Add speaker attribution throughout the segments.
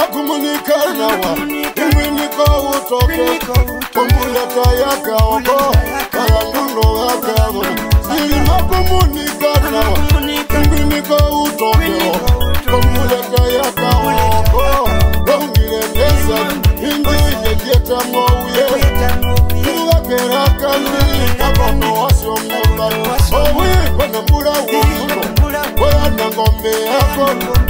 Speaker 1: makumunikanawa umwinikowutoko kumuleta yakaoko kalandundo gakavo sili makumunikanawa umwiniko utoko kumuleta yakaoko kongilendeza indi yejeta mouye uwakera kandi kakono wasyo mubai owi kwanambula wuuko kwayanangombe yakono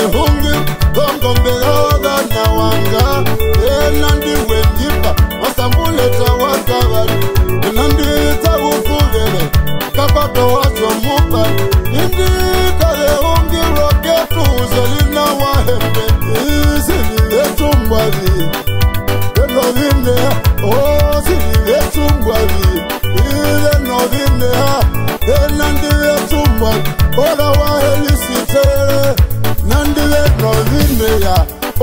Speaker 1: ndiwehungi gongombeka wakana wanga ena ndiwenyipa wasambuleta wakavali ena ndita kufuvele kakwato wazo mupa indika lehungi roketuze lina wahembe izili vetumbwali velovine oh.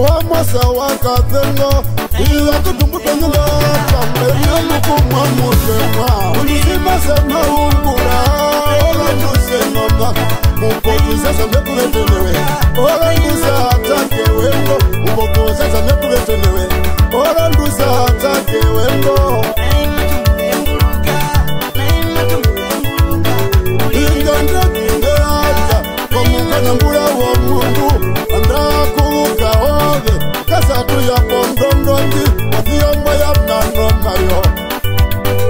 Speaker 1: omosa wakathengo ilatutumbutonyola tamelialukumamutema uliimasema umbura olatu ongongi aziyomba yamanomayo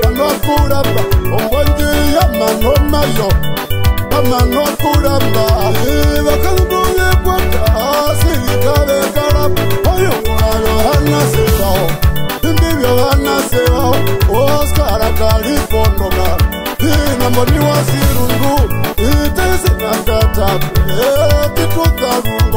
Speaker 1: amafuraba ongongi yamanomayo amanofuraba vakalubuyekwaka asilikalekala oyo ngalo anasevao imbivyo anasevao oskara kalifonoma inamoniwa silungu itesenakatabe kituka rungo